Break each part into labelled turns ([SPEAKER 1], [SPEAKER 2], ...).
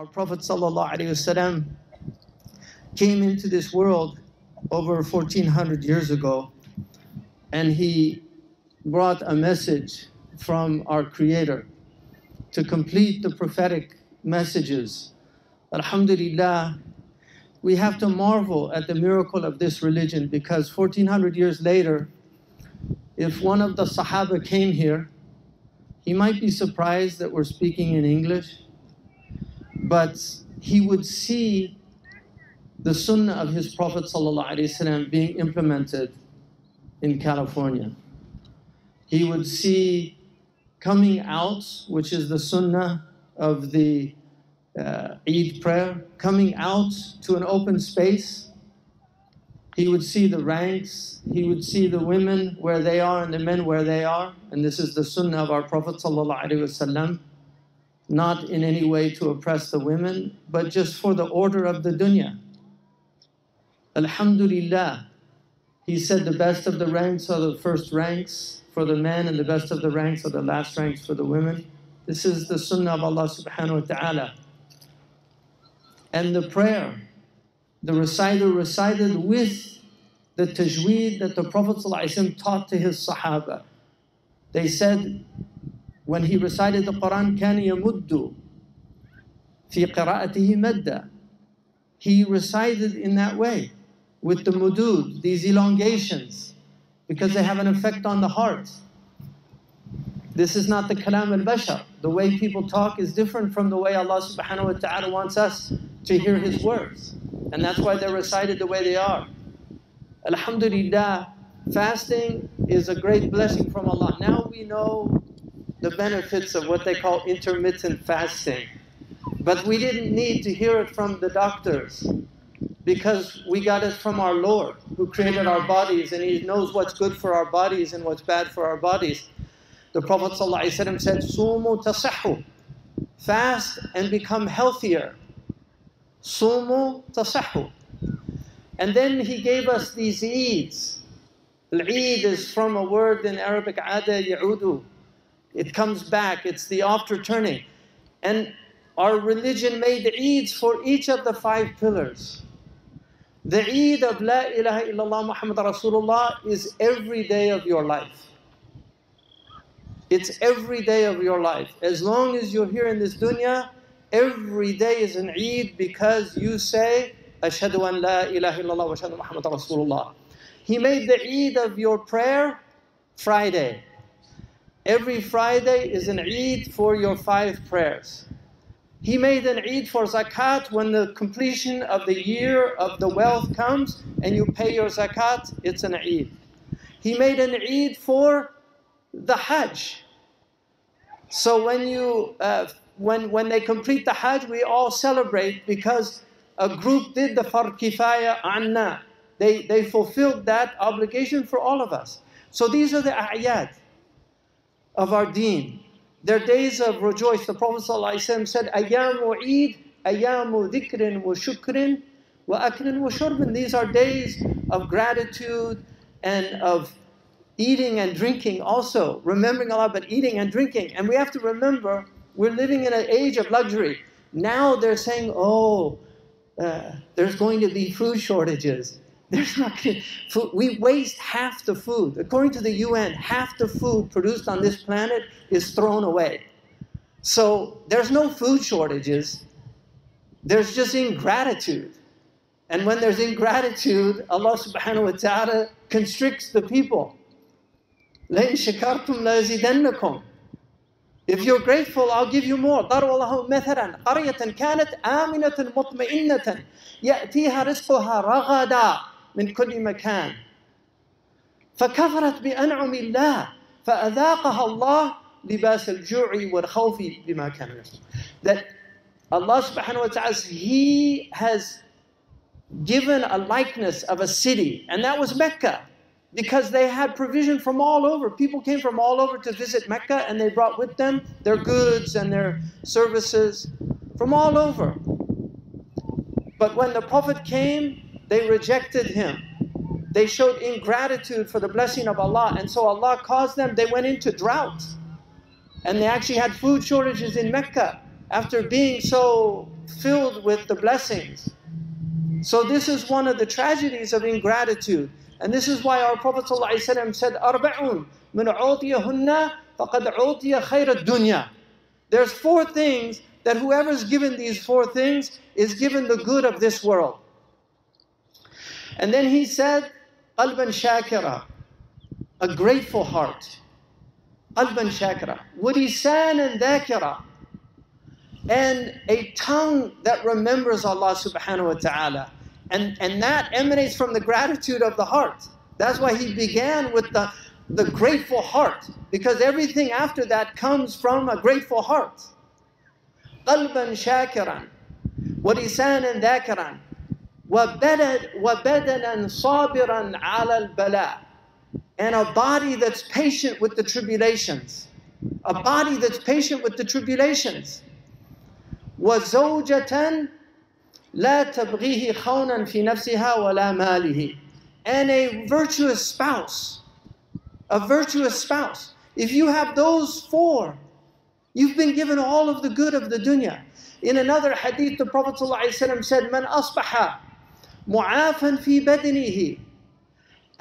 [SPEAKER 1] Our Prophet ﷺ came into this world over 1400 years ago and he brought a message from our Creator to complete the prophetic messages. Alhamdulillah, we have to marvel at the miracle of this religion because 1400 years later, if one of the Sahaba came here, he might be surprised that we're speaking in English, but he would see the sunnah of his Prophet ﷺ being implemented in California. He would see coming out, which is the sunnah of the uh, Eid prayer, coming out to an open space. He would see the ranks, he would see the women where they are and the men where they are. And this is the sunnah of our Prophet. ﷺ, not in any way to oppress the women, but just for the order of the dunya. Alhamdulillah, he said the best of the ranks are the first ranks for the men, and the best of the ranks are the last ranks for the women. This is the sunnah of Allah subhanahu wa ta'ala. And the prayer, the reciter recited with the tajweed that the Prophet taught to his Sahaba. They said, when he recited the Quran, كان يمد في قراءته مدا. He recited in that way, with the mudud, these elongations, because they have an effect on the heart. This is not the kalam al-bashar. The way people talk is different from the way Allah subhanahu wa ta'ala wants us to hear His words. And that's why they're recited the way they are. Alhamdulillah, fasting is a great blessing from Allah. Now we know the benefits of what they call intermittent fasting. But we didn't need to hear it from the doctors because we got it from our Lord who created our bodies and He knows what's good for our bodies and what's bad for our bodies. The Prophet ﷺ said, Sumu tasahhu. Fast and become healthier. Sumu tasahhu. And then he gave us these Eids. Al-Eid is from a word in Arabic, ada ya'udu. It comes back, it's the after turning. And our religion made Eids for each of the five pillars. The Eid of La ilaha illallah Muhammad Rasulullah is every day of your life. It's every day of your life. As long as you're here in this dunya, every day is an Eid because you say, Ashhadu an la ilaha illallah wa ashhadu Muhammad Rasulullah. He made the Eid of your prayer Friday. Every Friday is an Eid for your five prayers. He made an Eid for zakat when the completion of the year of the wealth comes and you pay your zakat, it's an Eid. He made an Eid for the Hajj. So when you uh, when when they complete the Hajj, we all celebrate because a group did the fard kifaya anna. They they fulfilled that obligation for all of us. So these are the ayat of our deen. They're days of rejoice. The Prophet ﷺ said, Ayamu Eid, Ayamu Dhikrin wa Shukrin wa Aklin wa Shurbin. These are days of gratitude and of eating and drinking also, remembering Allah, but eating and drinking. And we have to remember we're living in an age of luxury. Now they're saying, oh, uh, there's going to be food shortages. There's not food. We waste half the food. According to the UN, half the food produced on this planet is thrown away. So there's no food shortages. There's just ingratitude. And when there's ingratitude, Allah subhanahu wa ta'ala constricts the people. لَإِن شَكَرْتُمْ لَأَزِيدَنَّكُمْ If you're grateful, I'll give you more. ضرب الله مثلا قرية كانت آمنة مطمئنة يأتيها رزقها رغدا من كل مكان فكفرت بأنعم الله فأذاقها الله لباس الجوع والخوف بما كانوا That Allah subhanahu wa ta'ala, He has given a likeness of a city, and that was Mecca because they had provision from all over. People came from all over to visit Mecca and they brought with them their goods and their services from all over. But when the Prophet came, they rejected him. They showed ingratitude for the blessing of Allah. And so Allah caused them, they went into drought. And they actually had food shortages in Mecca after being so filled with the blessings. So this is one of the tragedies of ingratitude. And this is why our Prophet ﷺ said, Arba'un min utiyahunna faqad utiya khayra dunya. There's four things that whoever's given these four things is given the good of this world. And then he said, قَلْبًا شَاكِرًا A grateful heart. قَلْبًا شَاكِرًا وَلِسَانًا ذَاكِرًا and a tongue that remembers Allah subhanahu wa ta'ala. And, and that emanates from the gratitude of the heart. That's why he began with the, the grateful heart, because everything after that comes from a grateful heart. قلبا شاكرا ولسانا ذاكرا وبدنا صابرا على البلاء and a body that's patient with the tribulations a body that's patient with the tribulations وزوجة لا تبغيه خونا في نفسها ولا ماله and a virtuous spouse a virtuous spouse if you have those four you've been given all of the good of the dunya in another hadith the prophet ﷺ said من أصبح معافا في بدنه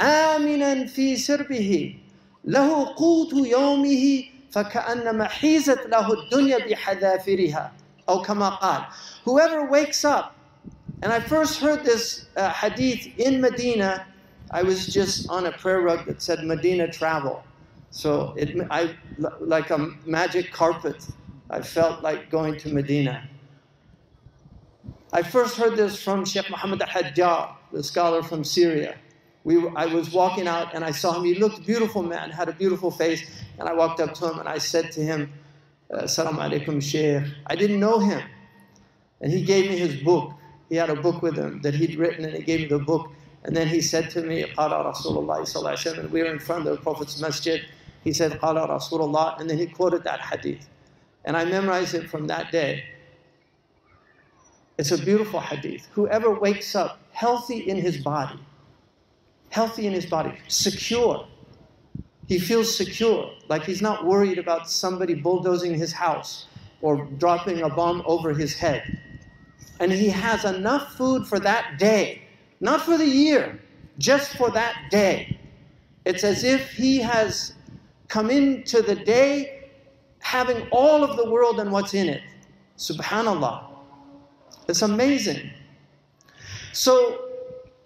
[SPEAKER 1] آمنا في سربه له قوت يومه فكأنما حيزت له الدنيا بحذافرها أو كما قال whoever wakes up and I first heard this uh, hadith in Medina I was just on a prayer rug that said Medina travel so it I like a magic carpet I felt like going to Medina I first heard this from Sheikh Muhammad al-Hajjaj the scholar from Syria we, I was walking out and I saw him. He looked beautiful, man, had a beautiful face. And I walked up to him and I said to him, uh, Assalamu alaikum, Shaykh. I didn't know him. And he gave me his book. He had a book with him that he'd written, and he gave me the book. And then he said to me, Qala Rasulullah, and we were in front of the Prophet's masjid. He said, Qala Rasulullah, and then he quoted that hadith. And I memorized it from that day. It's a beautiful hadith. Whoever wakes up healthy in his body, healthy in his body, secure, he feels secure, like he's not worried about somebody bulldozing his house or dropping a bomb over his head. And he has enough food for that day, not for the year, just for that day. It's as if he has come into the day having all of the world and what's in it. Subhanallah. It's amazing. So,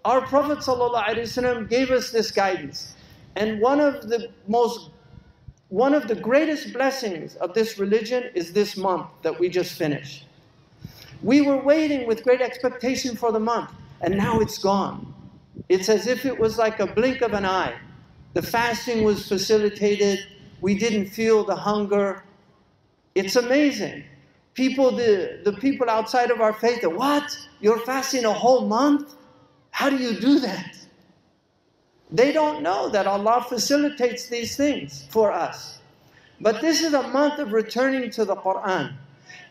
[SPEAKER 1] our Prophet ﷺ gave us this guidance. And one of the most one of the greatest blessings of this religion is this month that we just finished. We were waiting with great expectation for the month, and now it's gone. It's as if it was like a blink of an eye. The fasting was facilitated, we didn't feel the hunger. It's amazing. People, the, the people outside of our faith, what? You're fasting a whole month? How do you do that? They don't know that Allah facilitates these things for us. But this is a month of returning to the Quran.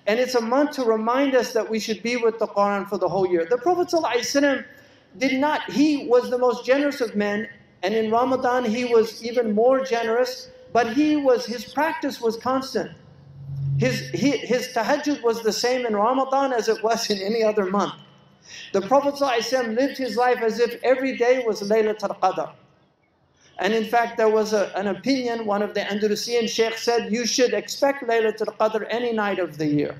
[SPEAKER 1] And it's a month to remind us that we should be with the Quran for the whole year. The Prophet ﷺ did not, he was the most generous of men, and in Ramadan he was even more generous, but he was, his practice was constant. His, his, his tahajjud was the same in Ramadan as it was in any other month. The Prophet ﷺ lived his life as if every day was Laylatul Qadr. And in fact, there was a, an opinion, one of the Andalusian sheikh said, you should expect Laylatul Qadr any night of the year.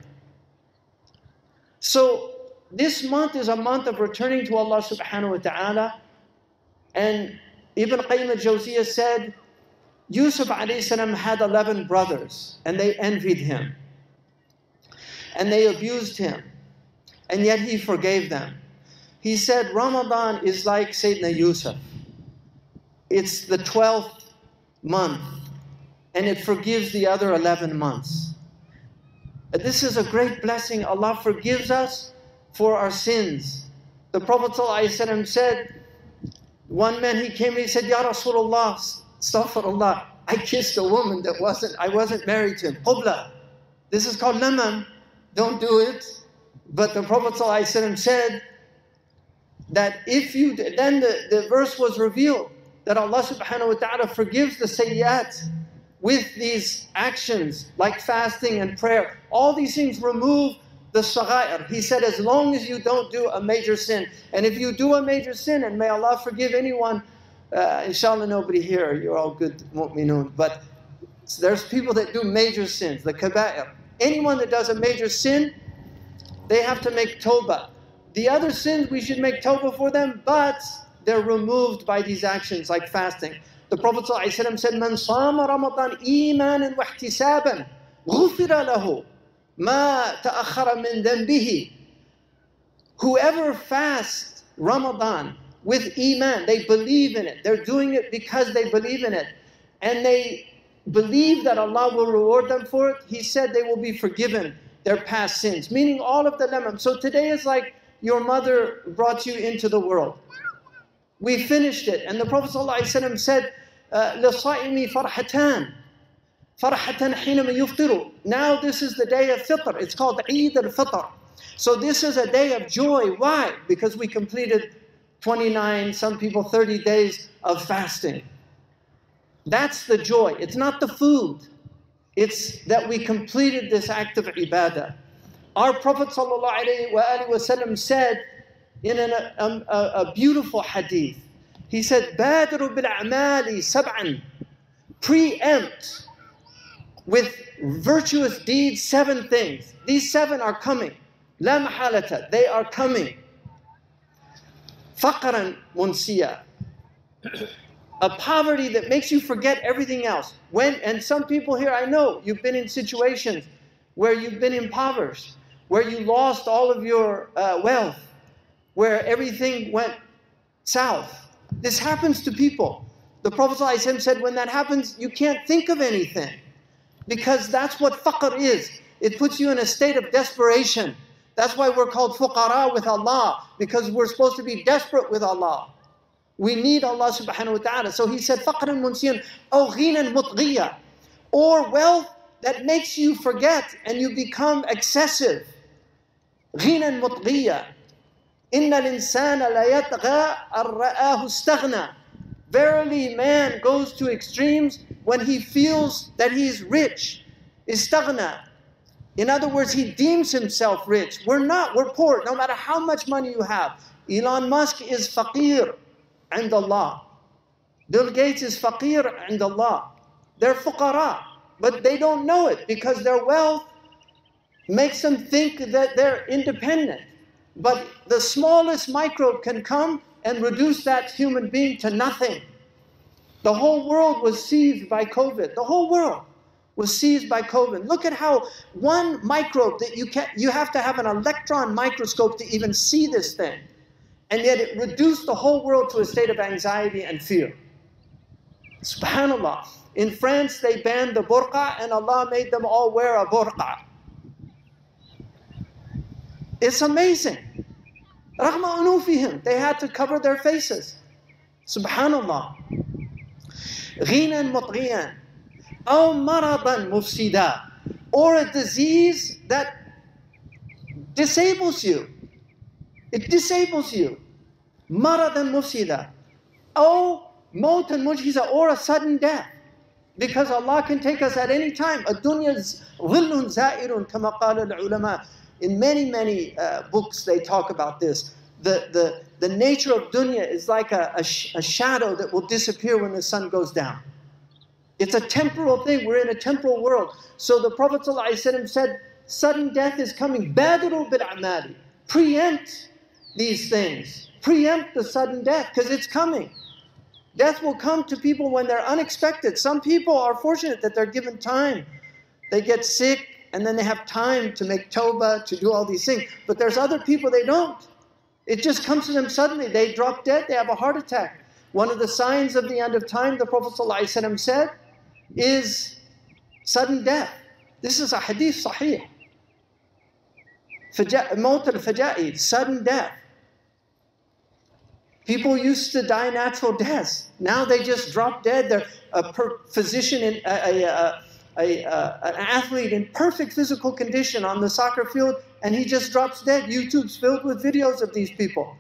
[SPEAKER 1] So this month is a month of returning to Allah subhanahu wa ta'ala. And Ibn Qayyim al-Jawziyah said, Yusuf salam had 11 brothers and they envied him. And they abused him and yet he forgave them. He said Ramadan is like Sayyidina Yusuf. It's the 12th month, and it forgives the other 11 months. This is a great blessing. Allah forgives us for our sins. The Prophet said, one man he came and he said, Ya Rasulullah, astaghfirullah, I kissed a woman that wasn't, I wasn't married to him. Qubla. This is called lamam. Don't do it. But the Prophet ﷺ said that if you, then the, the verse was revealed that Allah subhanahu wa ta'ala forgives the sayyat with these actions like fasting and prayer. All these things remove the saghair. He said, as long as you don't do a major sin. And if you do a major sin, and may Allah forgive anyone, uh, inshallah, nobody here, you're all good mu'minun. But there's people that do major sins, the kaba'ir. Anyone that does a major sin, they have to make tawbah. The other sins, we should make tawbah for them, but they're removed by these actions like fasting. The Prophet ﷺ said, Man sama Ramadan imanan wa ihtisaban, ghufira lahu ma ta'akhara min dhanbihi. Whoever fasts Ramadan with Iman. They believe in it. They're doing it because they believe in it. And they believe that Allah will reward them for it. He said they will be forgiven their past sins, meaning all of the lamam. So today is like your mother brought you into the world. We finished it. And the Prophet ﷺ said, لِصَائِمِ فَرْحَتَانِ فَرْحَةً حِينَمَ يُفْطِرُ Now this is the day of fitr. It's called Eid al-Fitr. So this is a day of joy. Why? Because we completed 29, some people 30 days of fasting. That's the joy. It's not the food. It's that we completed this act of ibadah. Our Prophet ﷺ said in an, a, a, a beautiful hadith, he said, Badru bil'amali sab'an, preempt with virtuous deeds seven things. These seven are coming. La mahalata, they are coming faqran munsiya, a poverty that makes you forget everything else. When and some people here, I know you've been in situations where you've been impoverished, where you lost all of your uh, wealth, where everything went south. This happens to people. The Prophet ﷺ said, when that happens, you can't think of anything because that's what faqr is. It puts you in a state of desperation. That's why we're called fuqara with Allah, because we're supposed to be desperate with Allah. We need Allah subhanahu wa ta'ala. So he said, faqran munsiyan, aw ghinan mutghiya, or wealth that makes you forget and you become excessive. Ghinan mutghiya. Inna al-insana la yatgha ar-ra'ahu istaghna. Verily man goes to extremes when he feels that he is rich. Istaghna. In other words, he deems himself rich. We're not, we're poor, no matter how much money you have. Elon Musk is faqir and Allah. Bill Gates is faqir and Allah. They're fuqara, but they don't know it because their wealth makes them think that they're independent. But the smallest microbe can come and reduce that human being to nothing. The whole world was seized by COVID, the whole world was seized by COVID. Look at how one microbe that you can you have to have an electron microscope to even see this thing and yet it reduced the whole world to a state of anxiety and fear. Subhanallah. In France, they banned the burqa, and Allah made them all wear a burqa. It's amazing. Rahma unufihim. They had to cover their faces. Subhanallah. Ghinan mutghiyan. Aw maradan mufsida. Or a disease that disables you. It disables you. Maradan mufsida. Oh, mautan mujhiza, or a sudden death. Because Allah can take us at any time. Ad-dunya za'irun, kama al-ulama. In many, many uh, books they talk about this. The, the, the nature of dunya is like a, a, sh- a shadow that will disappear when the sun goes down. It's a temporal thing. We're in a temporal world. So the Prophet ﷺ said, sudden death is coming. Badiru bil. Preempt these things. Preempt the sudden death because it's coming. Death will come to people when they're unexpected. Some people are fortunate that they're given time. They get sick and then they have time to make tawbah, to do all these things. But there's other people they don't. It just comes to them suddenly. They drop dead, they have a heart attack. One of the signs of the end of time, the Prophet ﷺ said, is sudden death. This is a hadith sahih. Maut al-faja'i, sudden death. People used to die natural deaths. Now they just drop dead. They're a physician, in, a, a, a, an athlete in perfect physical condition on the soccer field, and he just drops dead. YouTube's filled with videos of these people.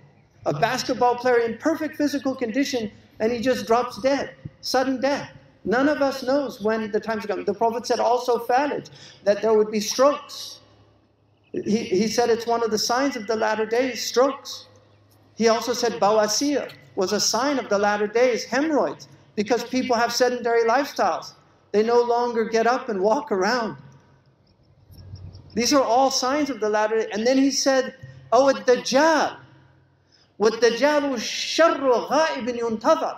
[SPEAKER 1] A basketball player in perfect physical condition, and he just drops dead. Sudden death. None of us knows when the times come. The Prophet said also Falij, that there would be strokes. He, he said it's one of the signs of the latter days, strokes. He also said Bawasir was a sign of the latter days, hemorrhoids, because people have sedentary lifestyles. They no longer get up and walk around. These are all signs of the latter day. And then he said, Oh, at Dajjal. With Dajjal sharru ghaibin yuntadhar.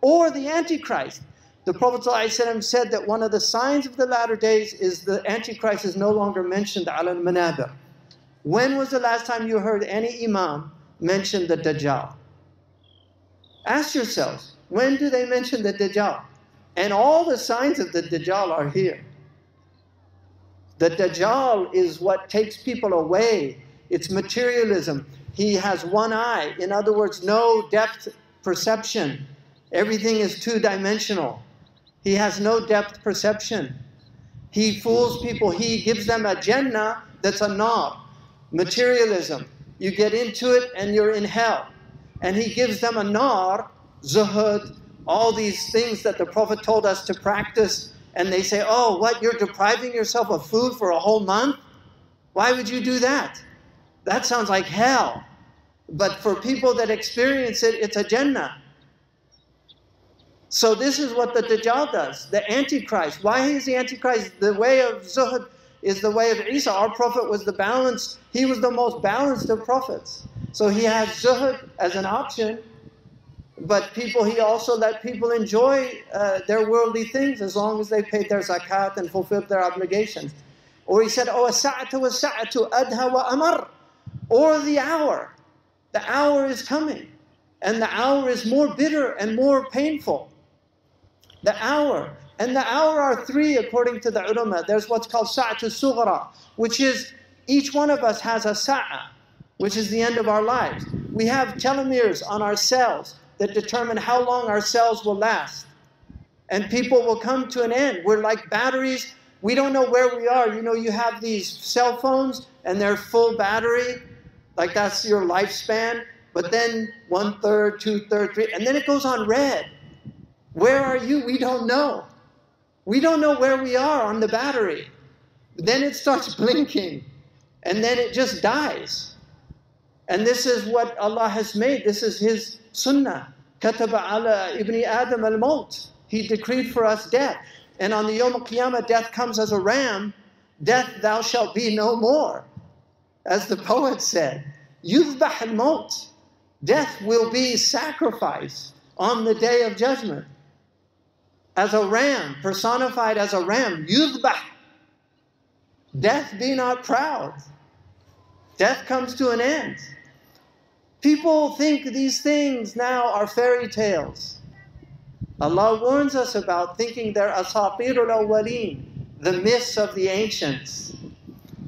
[SPEAKER 1] Or the Antichrist the Prophet ﷺ said that one of the signs of the latter days is the Antichrist is no longer mentioned al manabir. When was the last time you heard any Imam mention the Dajjal? Ask yourselves, when do they mention the Dajjal? And all the signs of the Dajjal are here. The Dajjal is what takes people away. It's materialism. He has one eye. In other words, no depth perception. Everything is two dimensional. He has no depth perception. He fools people. He gives them a Jannah that's a nar. Materialism. You get into it and you're in hell. And he gives them a nar, zuhud, all these things that the Prophet told us to practice. And they say, oh, what? You're depriving yourself of food for a whole month? Why would you do that? That sounds like hell. But for people that experience it, it's a Jannah. So this is what the Dajjal does, the Antichrist. Why is the Antichrist? The way of Zuhud is the way of Isa. Our prophet was the balanced, he was the most balanced of prophets. So he had Zuhud as an option, but people, he also let people enjoy uh, their worldly things as long as they paid their zakat and fulfilled their obligations. Or he said, Oh, sa'atu wa sa'atu adha wa amar. Or the hour. The hour is coming. And the hour is more bitter and more painful the hour. And the hour are three according to the ulama. There's what's called sa'atu sughra, which is each one of us has a sa'a, which is the end of our lives. We have telomeres on our cells that determine how long our cells will last. And people will come to an end. We're like batteries. We don't know where we are. You know, you have these cell phones and they're full battery, like that's your lifespan. But then one third, two third, three, and then it goes on red. Where are you? We don't know. We don't know where we are on the battery. Then it starts blinking, and then it just dies. And this is what Allah has made. This is His sunnah. Kataba ala ibn Adam al maut. He decreed for us death. And on the Yom Qiyamah, death comes as a ram. Death, thou shalt be no more. As the poet said, Yuzbah al maut. Death will be sacrificed on the day of judgment as a ram, personified as a ram, yudbah. Death be not proud. Death comes to an end. People think these things now are fairy tales. Allah warns us about thinking they're asatirul awwaleen, the myths of the ancients.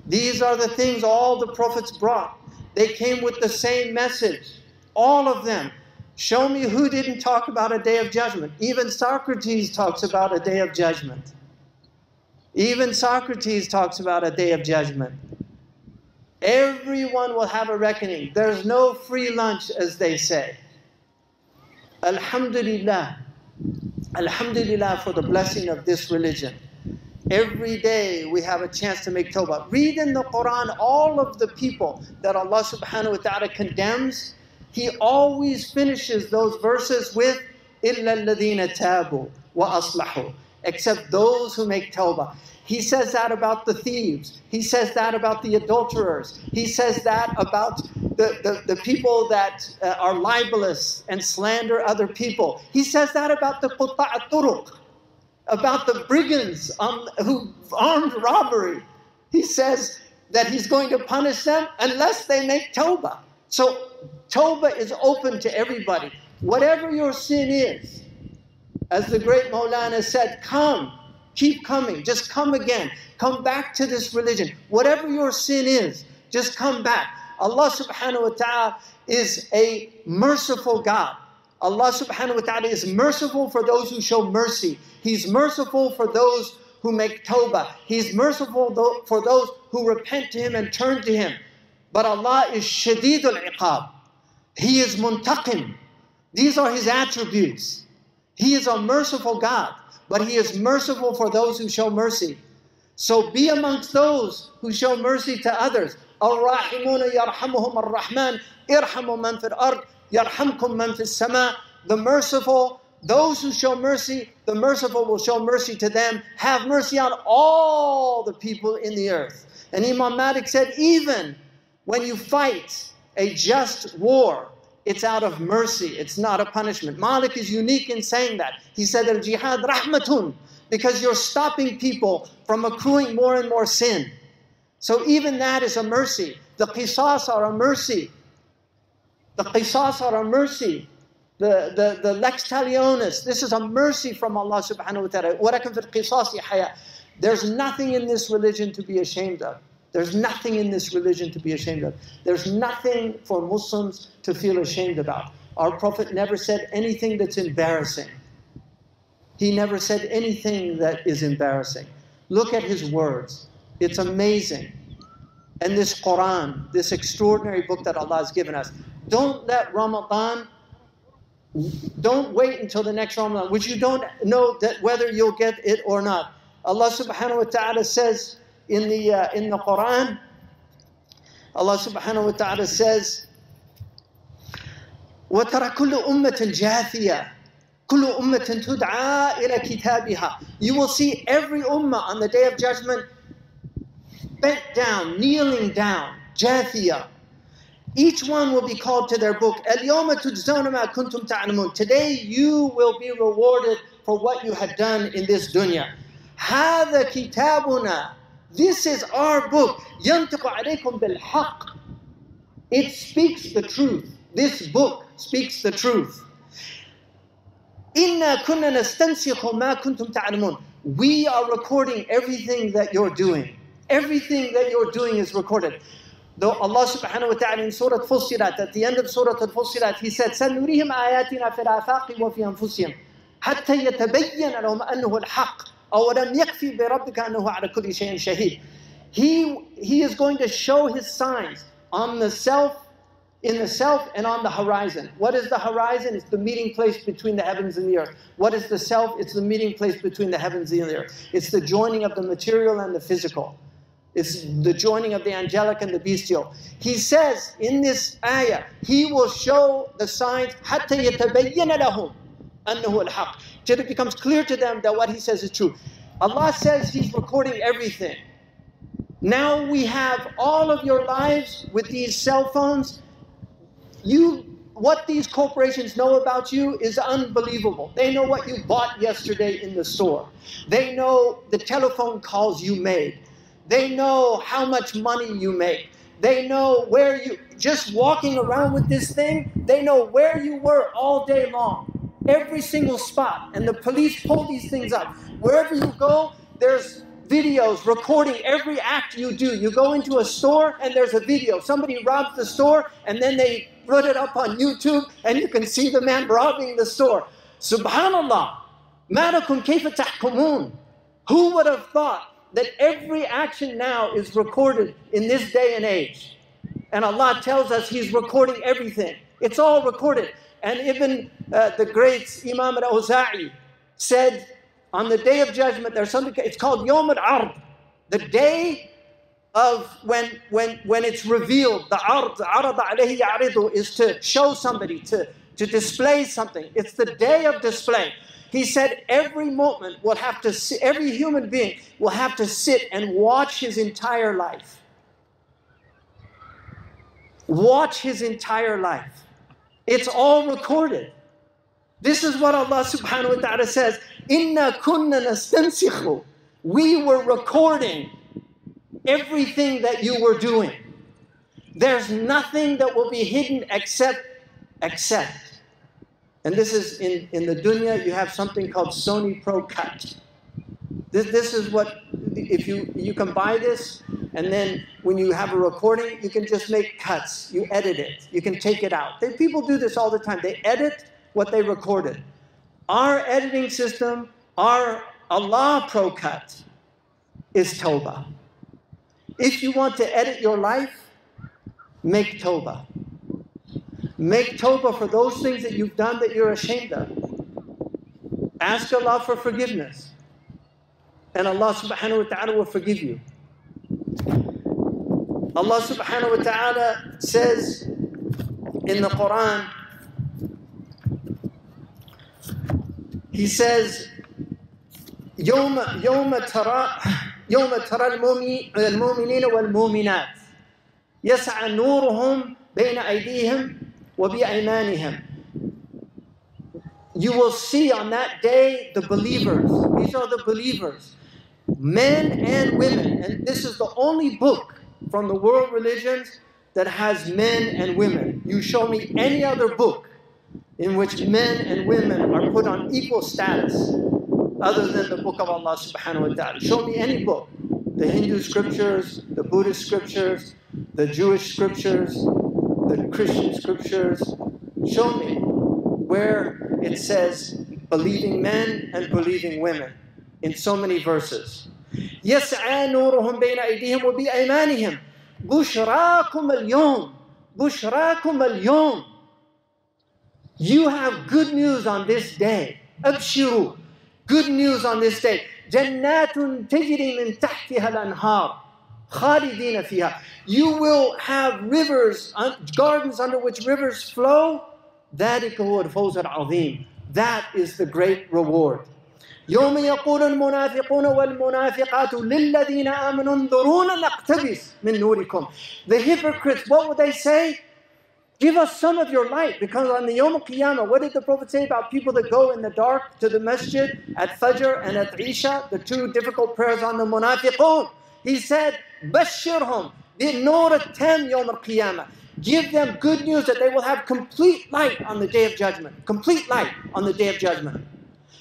[SPEAKER 1] These are the things all the prophets brought. They came with the same message. All of them. Show me who didn't talk about a day of judgment. Even Socrates talks about a day of judgment. Even Socrates talks about a day of judgment. Everyone will have a reckoning. There's no free lunch, as they say. Alhamdulillah. Alhamdulillah for the blessing of this religion. Every day we have a chance to make tawbah. Read in the Quran all of the people that Allah subhanahu wa ta'ala condemns he always finishes those verses with إِلَّا الَّذِينَ تَابُوا وَأَصْلَحُوا Except those who make tawbah. He says that about the thieves. He says that about the adulterers. He says that about the, the, the people that uh, are libelous and slander other people. He says that about the quta'a turuq, about the brigands um, who armed robbery. He says that he's going to punish them unless they make tawbah. So Toba is open to everybody. Whatever your sin is, as the great Maulana said, come, keep coming, just come again, come back to this religion. Whatever your sin is, just come back. Allah subhanahu wa ta'ala is a merciful God. Allah subhanahu wa ta'ala is merciful for those who show mercy. He's merciful for those who make tawbah. He's merciful for those who repent to Him and turn to Him. But Allah is shadidul iqab. He is muntaqim. These are his attributes. He is a merciful God, but he is merciful for those who show mercy. So be amongst those who show mercy to others. الراحمون يرحمهم الرحمن ارحموا من في الأرض يرحمكم من في السماء The merciful, those who show mercy, the merciful will show mercy to them. Have mercy on all the people in the earth. And Imam Malik said, even when you fight a just war, it's out of mercy, it's not a punishment. Malik is unique in saying that. He said, Al jihad rahmatun, because you're stopping people from accruing more and more sin. So even that is a mercy. The qisas are a mercy. The qisas are a mercy. The, the, the lex talionis, this is a mercy from Allah subhanahu wa ta'ala. There's nothing in this religion to be ashamed of. There's nothing in this religion to be ashamed of. There's nothing for Muslims to feel ashamed about. Our Prophet never said anything that's embarrassing. He never said anything that is embarrassing. Look at his words. It's amazing. And this Quran, this extraordinary book that Allah has given us. Don't let Ramadan don't wait until the next Ramadan, which you don't know that whether you'll get it or not. Allah subhanahu wa ta'ala says in the, uh, in the Quran, Allah subhanahu wa ta'ala says, وَتَرَى كُلُّ أُمَّةٍ جَاثِيَةٍ كُلُّ أُمَّةٍ تُدْعَى إِلَى كِتَابِهَا You will see every ummah on the day of judgment bent down, kneeling down, jathiyah, each one will be called to their book. Today you will be rewarded for what you had done in this dunya. هذا كتابنا. This is our book. ينطق عليكم بالحق. It speaks the truth. This book speaks the truth. إنا كنا نستنسخ ما كنتم تعلمون. We are recording everything that you're doing. Everything that you're doing is recorded. Though Allah subhanahu wa ta'ala in Surah Fussilat, at the end of Surah Al-Fussilat, He said, سَنُرِيهِمْ آيَاتِنَا فِي الْآفَاقِ وَفِي أَنفُسِهِمْ حَتَّى يَتَبَيَّنَ لَهُمْ أَنَّهُ الْحَقِّ أَوَلَمْ يَكْفِي بِرَبِّكَ أَنَّهُ عَلَى كُلِّ شَيْءٍ شَهِيدٌ He, he is going to show His signs on the self, in the self and on the horizon. What is the horizon? It's the meeting place between the heavens and the earth. What is the self? It's the meeting place between the heavens and the earth. It's the joining of the material and the physical. It's the joining of the angelic and the bestial. He says in this ayah, He will show the signs حتى يتبين لهم أنه الحق. Till it becomes clear to them that what He says is true. Allah says He's recording everything. Now we have all of your lives with these cell phones. You what these corporations know about you is unbelievable. They know what you bought yesterday in the store. They know the telephone calls you made. They know how much money you make. They know where you, just walking around with this thing, they know where you were all day long. Every single spot. And the police pull these things up. Wherever you go, there's videos recording every act you do. You go into a store and there's a video. Somebody robs the store and then they put it up on YouTube and you can see the man robbing the store. Subhanallah. Malakum kayfa tahkumun. Who would have thought that every action now is recorded in this day and age. And Allah tells us He's recording everything. It's all recorded. And even uh, the great Imam al-Awza'i said, on the day of judgment, there's something, it's called Yom al-Ard, the day of when, when, when it's revealed. The ard, arada alayhi ya'ridu, is to show somebody, to, to display something. It's the day of display. He said every moment will have to sit, every human being will have to sit and watch his entire life. Watch his entire life. It's all recorded. This is what Allah subhanahu wa ta'ala says. Inna kunna nastansikhu. We were recording everything that you were doing. There's nothing that will be hidden except except and this is in, in the dunya, you have something called Sony Pro Cut. This, this is what, if you, you can buy this, and then when you have a recording, you can just make cuts. You edit it. You can take it out. They, people do this all the time. They edit what they recorded. Our editing system, our Allah Pro Cut, is Toba. If you want to edit your life, make Toba. Make Toba for those things that you've done that you're ashamed of. Ask Allah for forgiveness and Allah subhanahu wa ta'ala will forgive you. Allah subhanahu wa ta'ala says in the Quran, He says, يوم يوم ترى يوم ترى المؤمنين والمؤمنات يسعى نورهم بين أيديهم وبأيمانهم You will see on that day the believers. These are the believers, men and women. And this is the only book from the world religions that has men and women. You show me any other book in which men and women are put on equal status other than the book of Allah subhanahu wa ta'ala. Show me any book. The Hindu scriptures, the Buddhist scriptures, the Jewish scriptures, the Christian scriptures. Show me where it says believing men and believing women in so many verses. يسعى نورهم بين أيديهم وبأيمانهم بشراكم اليوم بشراكم اليوم You have good news on this day. أبشروا Good news on this day. جنات تجري من تحتها الأنهار خالدين فيها. You will have rivers, gardens under which rivers flow. ذلك هو الفوز العظيم. That is the great reward. يوم يقول المنافقون والمنافقات للذين آمنوا انظرونا نقتبس من نوركم. The hypocrites, what would they say? Give us some of your light. Because on the Yom Qiyamah, what did the Prophet say about people that go in the dark to the masjid at Fajr and at Isha, the two difficult prayers on the Munafiqun? He said, Bashirhum, بِنُورَ التَّامِ يوم القيامة. Give them good news that they will have complete light on the day of judgment. Complete light on the day of judgment.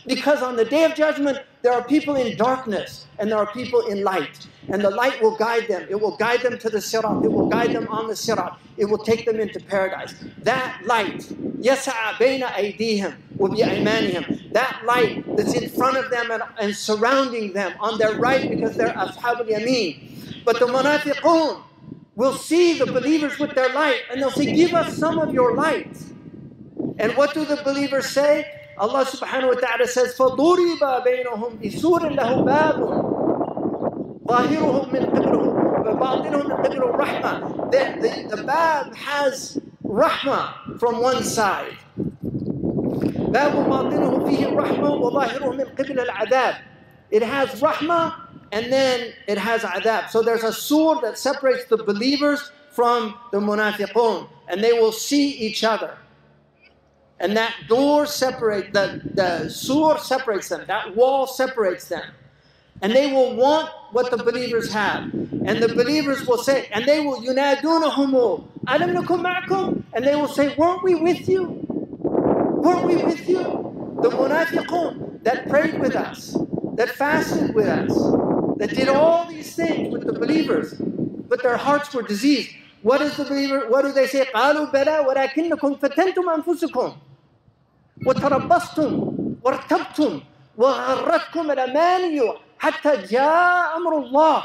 [SPEAKER 1] Because on the day of judgment, there are people in darkness and there are people in light. And the light will guide them. It will guide them to the sirat. It will guide them on the sirat. It will take them into paradise. That light, يَسَعَ بَيْنَ أَيْدِيهِمْ وَبِأَيْمَانِهِمْ That light that's in front of them and, and surrounding them on their right because they're ashab al-yamin. But the munafiqun will see the believers with their light and they'll say, give us some of your light. And what do the believers say? Allah subhanahu wa ta'ala says, فَضُرِبَ بَيْنَهُمْ بِسُورٍ لَهُ بَابٌ ظاهرهم من قبله وباطنهم من قبل الرحمة the, the, the bab has rahmah from one side باب باطنه فيه الرحمة وظاهره من قبل العذاب it has rahmah and then it has adab so there's a sur that separates the believers from the munafiqun and they will see each other and that door separates the, the sur separates them that wall separates them and they will want what the believers have. And the believers will say, and they will yunadunahumu, alam nakum ma'akum? And they will say, weren't we with you? Weren't we with you? The munafiqun that prayed with us, that fasted with us, that did all these things with the believers, but their hearts were diseased. What is the believer? What do they say? قالوا بلى ولكنكم فتنتم أنفسكم وتربصتم وارتبتم وغرتكم الأماني حتى جاء أمر الله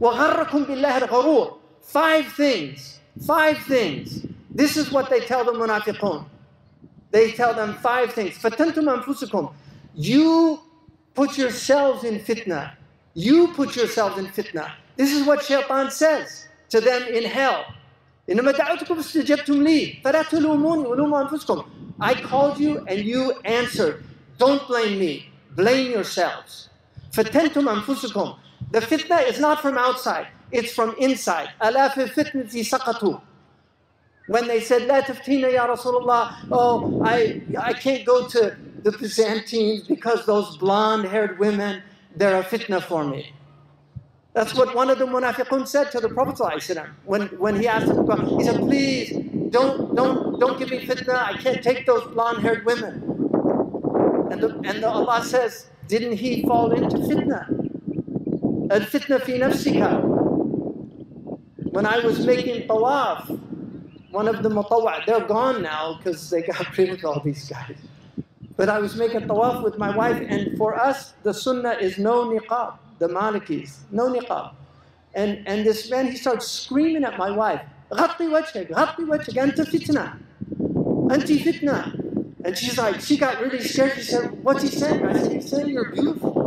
[SPEAKER 1] وغركم بالله الغرور five things five things this is what they tell the munafiqun they tell them five things فتنتم أنفسكم you put yourselves in fitna you put yourselves in fitna this is what shaitan says to them in hell إنما دعوتكم استجبتم لي فلا تلوموني ولوموا أنفسكم I called you and you answered don't blame me blame yourselves. فَتَنْتُمْ أَنفُسُكُمْ The fitna is not from outside, it's from inside. أَلَا فِي الْفِتْنَةِ سَقَطُوا When they said, لَا تَفْتِينَ يَا رَسُولَ اللَّهِ Oh, I, I can't go to the Byzantines because those blonde-haired women, they're a fitna for me. That's what one of the munafiqun said to the Prophet when, when he asked him, he said, please, don't, don't, don't give me fitna, I can't take those blonde-haired women. And, the, and the Allah says, didn't he fall into fitna? Al fitna fi nafsika. When I was making tawaf, one of the mutawwa, they're gone now because they got rid of all these guys. But I was making tawaf with my wife, and for us, the sunnah is no niqab, the Malikis, no niqab. And, and this man, he starts screaming at my wife, غطي وجهك, غطي وجهك, أنت فتنة, أنت فتنة. And she's like, she got really scared. She said, what's he saying? I said, he's saying you're beautiful.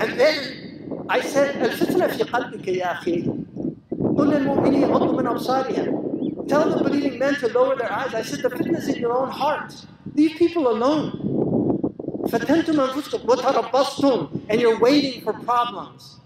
[SPEAKER 1] And then I said, الفتنة في قلبك يا Tell the believing men to lower their eyes. I said, the fitna's in your own heart. Leave people alone. فتنتم أنفسكم وتربصتم and you're waiting for problems.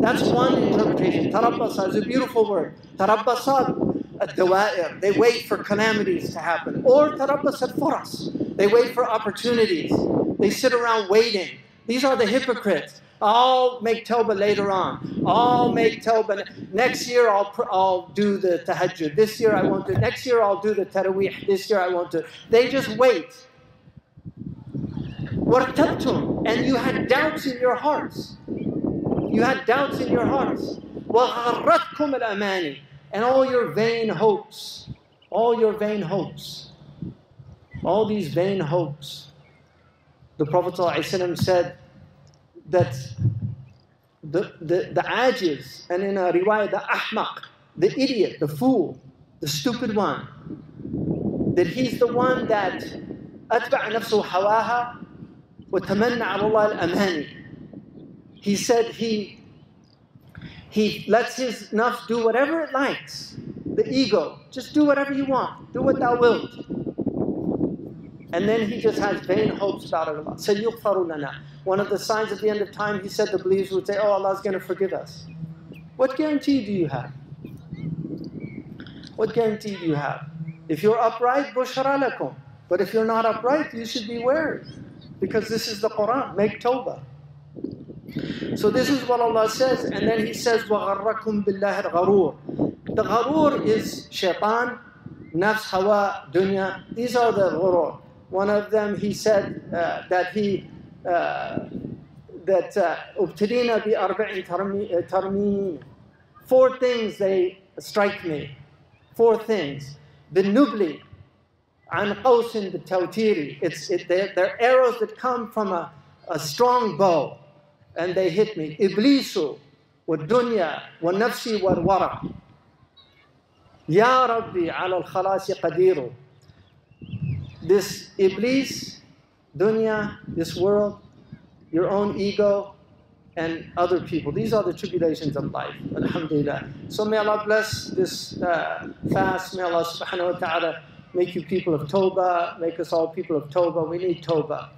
[SPEAKER 1] That's one interpretation. تربص is a beautiful word. تربصات الدوائر. They wait for calamities to happen. Or تربص الفرص. They wait for opportunities. They sit around waiting. These are the hypocrites. I'll make tawbah later on. I'll make tawbah. Next year I'll, I'll do the tahajjud. This year I won't do Next year I'll do the tarawih. This year I won't do They just wait. وَارْتَبْتُمْ And you had doubts in your hearts. You had doubts in your hearts. وَغَرَّتْكُمُ الْأَمَانِ And all your vain hopes. All your vain hopes. All these vain hopes. The Prophet ﷺ said that the, the, the ajiz, and in a riwayah, the ahmaq, the idiot, the fool, the stupid one, that he's the one that أتبع نفسه هواها وتمنى على الله الأماني. He said he, he lets his nafs do whatever it likes. The ego, just do whatever you want. Do what thou wilt. And then he just has vain hopes about Allah. سَيُغْفَرُ لَنَا One of the signs at the end of time, he said the believers would say, oh, Allah is going to forgive us. What guarantee do you have? What guarantee do you have? If you're upright, bushra lakum. But if you're not upright, you should be wary. Because this is the Quran. Make tawbah. So this is what Allah says. And then He says, وَغَرَّكُمْ بِاللَّهِ الْغَرُورِ The gharur is shaitan, nafs, hawa, dunya. These are the ghurur. One of them, he said uh, that he uh, that uh, ابتلينا بأربع ترميم. Four things they strike me. Four things. بالنبل an Qawsin Bitawtiri. It's, it, they're, they're, arrows that come from a, a strong bow and they hit me. Iblisu wa dunya wa nafsi wa wara. Ya Rabbi ala al-khalasi qadiru. This Iblis, dunya, this world, your own ego, and other people. These are the tribulations of life. Alhamdulillah. So may Allah bless this uh, fast. May Allah subhanahu wa ta'ala make you people of Toba, make us all people of Toba. We need Toba.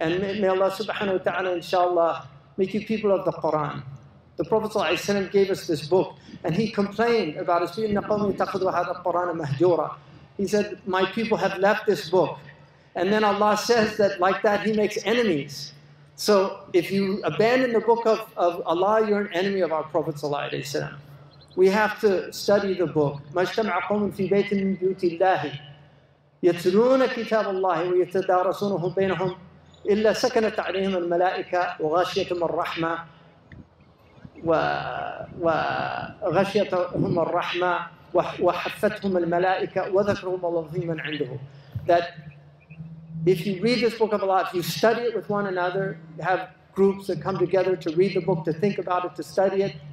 [SPEAKER 1] And may, Allah subhanahu wa ta'ala, inshallah, make you people of the Quran. The Prophet gave us this book, and he complained about us. He said, My people have left this book. And then Allah says that, like that, He makes enemies. So if you abandon the book of, of Allah, you're an enemy of our Prophet. ﷺ. We have to study the book. يتلون كتاب الله ويتدارسونه بينهم إلا سكنت عليهم الملائكة وغشيتهم الرحمة وغشيتهم الرحمة وحفتهم الملائكة وذكرهم الله في من عنده that if you read this book of Allah, if you study it with one another, have groups that come together to read the book, to think about it, to study it,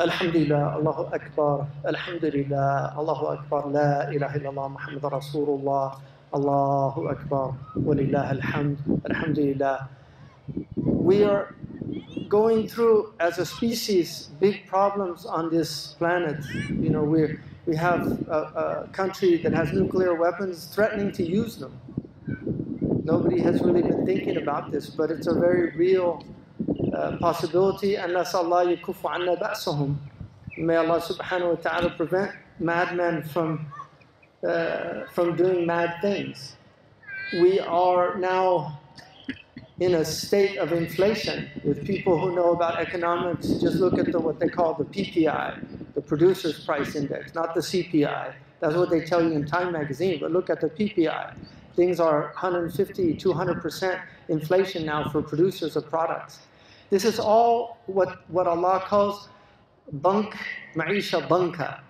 [SPEAKER 1] الحمد لله الله أكبر الحمد لله الله أكبر لا إله إلا الله محمد رسول الله الله أكبر Akbar, Walillah alhamd, Alhamdulillah. We are going through, as a species, big problems on this planet. You know, we we have a, a country that has nuclear weapons threatening to use them. Nobody has really been thinking about this, but it's a very real uh, possibility. And. May Allah subhanahu wa ta'ala prevent madmen from, uh, from doing mad things. We are now in a state of inflation with people who know about economics. Just look at the, what they call the PPI, the Producer's Price Index, not the CPI. That's what they tell you in Time magazine, but look at the PPI. Things are 150, 200% inflation now for producers of products. This is all what, what Allah calls bunk, ma'isha banka,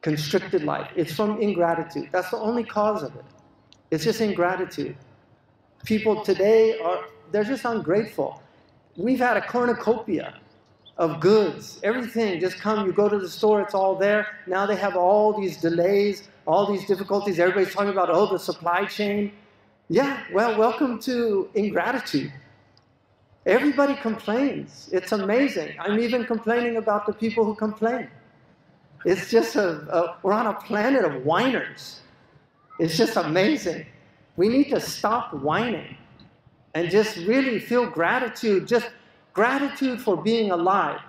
[SPEAKER 1] constricted life. It's from ingratitude. That's the only cause of it. It's just ingratitude. People today are, they're just ungrateful. We've had a cornucopia of goods. Everything just come, you go to the store, it's all there. Now they have all these delays, all these difficulties. Everybody's talking about, oh, the supply chain. Yeah, well, welcome to ingratitude. Everybody complains. It's amazing. I'm even complaining about the people who complain. It's just a, a, we're on a planet of whiners. It's just amazing. We need to stop whining and just really feel gratitude, just gratitude for being alive.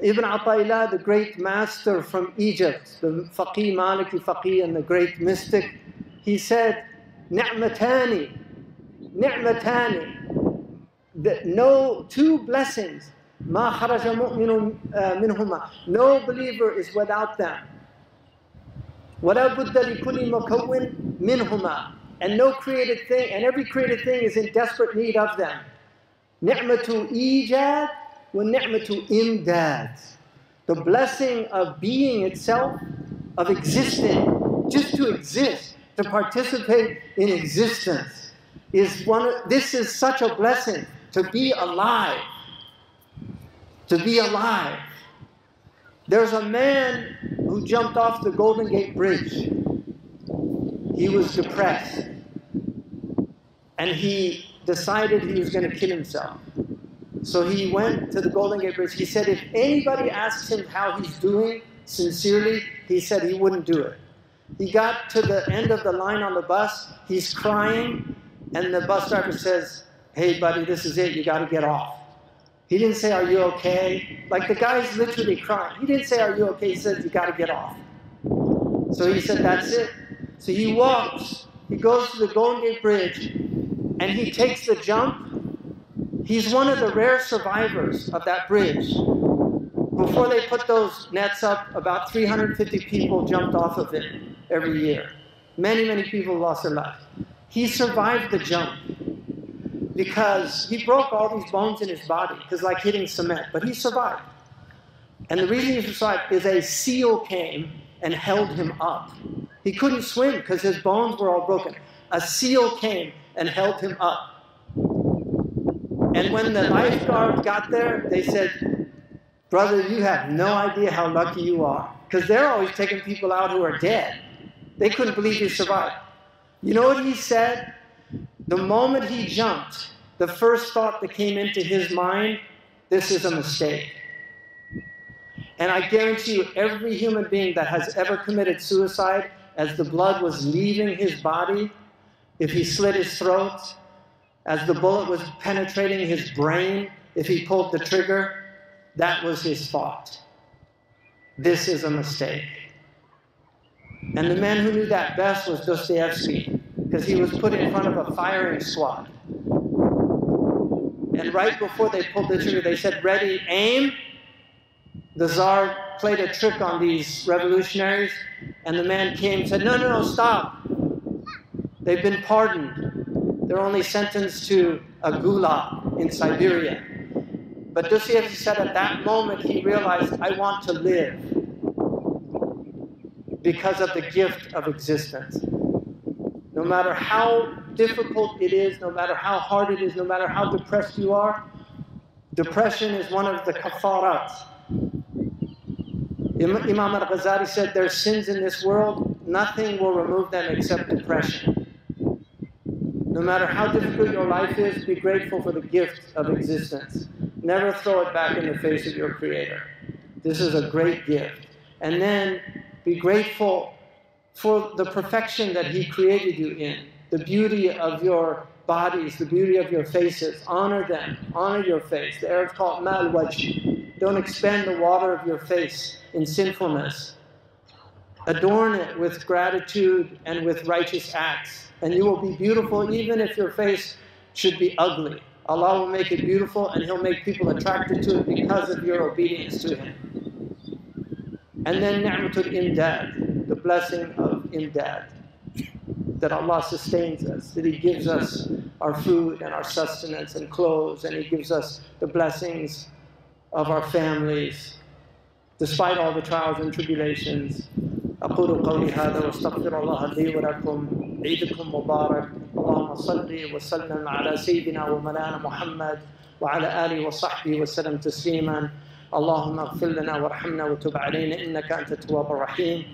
[SPEAKER 1] Ibn Ata'illah, the great master from Egypt, the faqih, Maliki faqih, and the great mystic, he said, Ni'matani, ni'matani, that no two blessings ما خرج مؤمن منهما no believer is without them ولا بد لكل مكون منهما and no created thing and every created thing is in desperate need of them نعمة إيجاد ونعمة إمداد the blessing of being itself of existing just to exist to participate in existence is one this is such a blessing to be alive. To be alive. There's a man who jumped off the Golden Gate Bridge. He was depressed. And he decided he was going to kill himself. So he went to the Golden Gate Bridge. He said if anybody asks him how he's doing sincerely, he said he wouldn't do it. He got to the end of the line on the bus. He's crying. And the bus driver says, hey, buddy, this is it, you got to get off. He didn't say, are you okay? Like the guy's literally crying. He didn't say, are you okay? He said, you got to get off. So he said, that's it. So he walks, he goes to the Golden Gate Bridge, and he takes the jump. He's one of the rare survivors of that bridge. Before they put those nets up, about 350 people jumped off of it every year. Many, many people lost their life. He survived the jump because he broke all these bones in his body, because like hitting cement, but he survived. And the reason he survived is a seal came and held him up. He couldn't swim because his bones were all broken. A seal came and held him up. And when the lifeguard got there, they said, Brother, you have no idea how lucky you are. Because they're always taking people out who are dead. They couldn't believe he survived. You know what he said? The moment he jumped, the first thought that came into his mind, this is a mistake. And I guarantee you, every human being that has ever committed suicide, as the blood was leaving his body, if he slit his throat, as the bullet was penetrating his brain, if he pulled the trigger, that was his thought. This is a mistake. And the man who knew that best was Dostoevsky because he was put in front of a firing squad. And right before they pulled the trigger, they said, Ready, aim. The Tsar played a trick on these revolutionaries, and the man came and said, No, no, no, stop. They've been pardoned. They're only sentenced to a gulag in Siberia. But Dostoevsky said at that moment he realized, I want to live because of the gift of existence. No matter how difficult it is, no matter how hard it is, no matter how depressed you are, depression is one of the kafarat. Imam al Ghazali said, There are sins in this world, nothing will remove them except depression. No matter how difficult your life is, be grateful for the gift of existence. Never throw it back in the face of your Creator. This is a great gift. And then be grateful for the perfection that He created you in, the beauty of your bodies, the beauty of your faces. Honor them, honor your face. The Arabs call it. Don't expend the water of your face in sinfulness. Adorn it with gratitude and with righteous acts, and you will be beautiful even if your face should be ugly. Allah will make it beautiful and He'll make people attracted to it because of your obedience to Him. And then ni'matul imdad, the blessing of imdad, that Allah sustains us, that He gives us our food and our sustenance and clothes, and He gives us the blessings of our families, despite all the trials and tribulations. أقول قولي هذا واستغفر الله لي ولكم عيدكم مبارك اللهم صل وسلم على سيدنا ومولانا محمد وعلى آله وصحبه وسلم تسليما اللهم اغفر لنا وارحمنا وتب علينا إنك أنت التواب الرحيم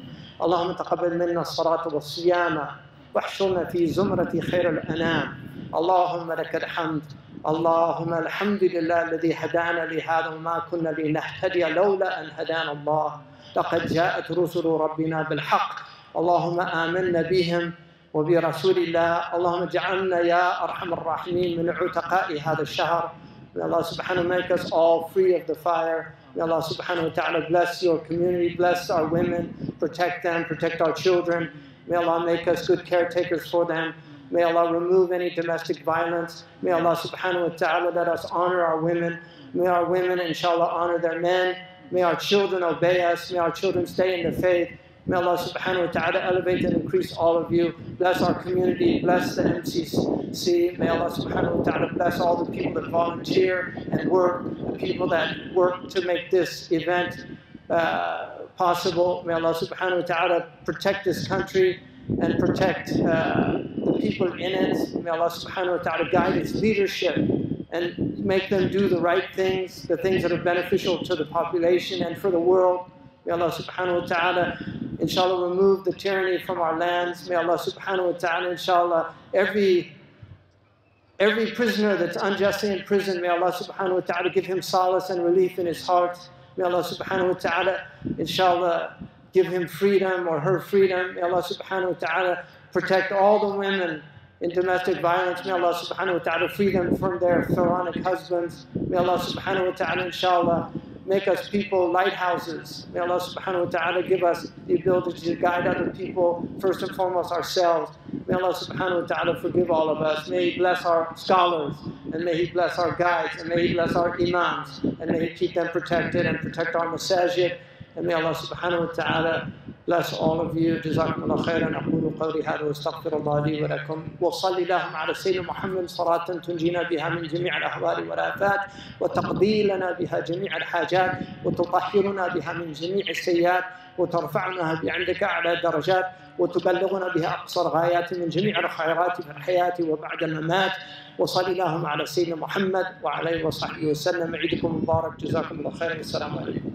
[SPEAKER 1] اللهم تقبل منا الصلاة والصيام واحشرنا في زمرة خير الأنام. اللهم لك الحمد. اللهم الحمد لله الذي هدانا لهذا وما كنا لنهتدي لولا أن هدانا الله. لقد جاءت رسل ربنا بالحق. اللهم آمنا بهم وبرسول الله. اللهم اجعلنا يا أرحم الراحمين من عتقاء هذا الشهر. May Allah subhanahu wa make us all free of the fire. May Allah subhanahu wa ta'ala bless your community, bless our women, protect them, protect our children. May Allah make us good caretakers for them. May Allah remove any domestic violence. May Allah subhanahu wa ta'ala let us honor our women. May our women, inshallah, honor their men. May our children obey us. May our children stay in the faith. May Allah subhanahu wa ta'ala elevate and increase all of you. Bless our community. Bless the MCC. May Allah subhanahu wa ta'ala bless all the people that volunteer and work, the people that work to make this event uh, possible. May Allah subhanahu wa ta'ala protect this country and protect uh, the people in it. May Allah subhanahu wa ta'ala guide its leadership and make them do the right things, the things that are beneficial to the population and for the world. May Allah subhanahu wa ta'ala, inshallah, remove the tyranny from our lands. May Allah subhanahu wa ta'ala, inshallah, every every prisoner that's unjustly in prison, may Allah subhanahu wa ta'ala give him solace and relief in his heart. May Allah subhanahu wa ta'ala, inshallah, give him freedom or her freedom. May Allah subhanahu wa ta'ala protect all the women in domestic violence. May Allah subhanahu wa ta'ala free them from their pharaonic husbands. May Allah subhanahu wa ta'ala, inshallah, make us people lighthouses. May Allah subhanahu wa ta'ala give us the ability to guide other people, first and foremost ourselves. May Allah subhanahu wa ta'ala forgive all of us. May He bless our scholars, and may He bless our guides, and may He bless our imams, and may He keep them protected and protect our masajid. Allah subhanahu wa ta'ala bless all of you. جزاكم الله خيرا أقول قولي هذا واستغفر الله لي ولكم وصلي اللهم على سيدنا محمد صلاة تنجينا بها من جميع الأهوال والآفات وتقضي لنا بها جميع الحاجات وتطهرنا بها من جميع السيئات وترفعنا بعندك أعلى الدرجات وتبلغنا بها أقصى الغايات من جميع الخيرات في الحياة وبعد الممات وصلي اللهم على سيدنا محمد وعلى آله وصحبه وسلم عيدكم مبارك جزاكم الله خيرا السلام عليكم